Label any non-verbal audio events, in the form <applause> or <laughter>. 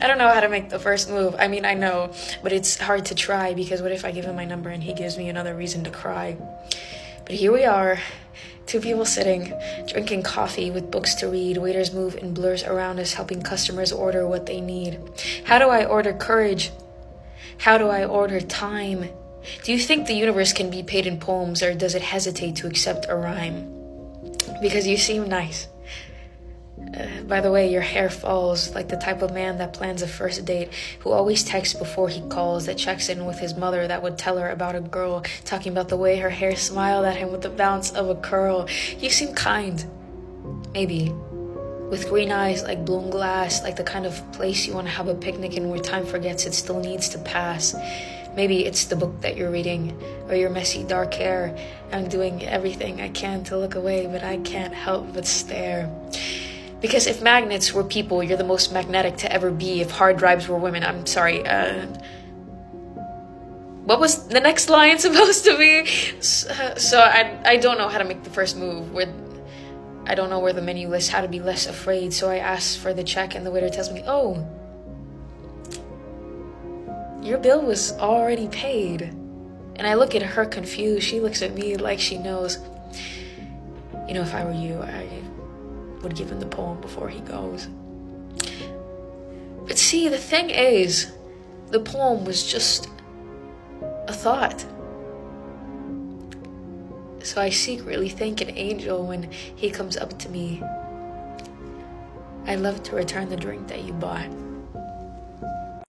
I don't know how to make the first move. I mean, I know, but it's hard to try because what if I give him my number and he gives me another reason to cry? But here we are, two people sitting, drinking coffee with books to read. Waiters move in blurs around us, helping customers order what they need. How do I order courage? How do I order time? Do you think the universe can be paid in poems or does it hesitate to accept a rhyme? Because you seem nice. By the way, your hair falls like the type of man that plans a first date, who always texts before he calls, that checks in with his mother, that would tell her about a girl, talking about the way her hair smiled at him with the bounce of a curl. You seem kind. Maybe. With green eyes like blown glass, like the kind of place you want to have a picnic in where time forgets it still needs to pass. Maybe it's the book that you're reading, or your messy dark hair. I'm doing everything I can to look away, but I can't help but stare. Because if magnets were people, you're the most magnetic to ever be. If hard drives were women, I'm sorry. Uh, what was the next line <laughs> supposed to be? So, so I, I don't know how to make the first move. Where I don't know where the menu lists how to be less afraid. So I ask for the check, and the waiter tells me, "Oh, your bill was already paid." And I look at her confused. She looks at me like she knows. You know, if I were you, I would give him the poem before he goes. But see, the thing is, the poem was just a thought. So I secretly thank an angel when he comes up to me. I'd love to return the drink that you bought.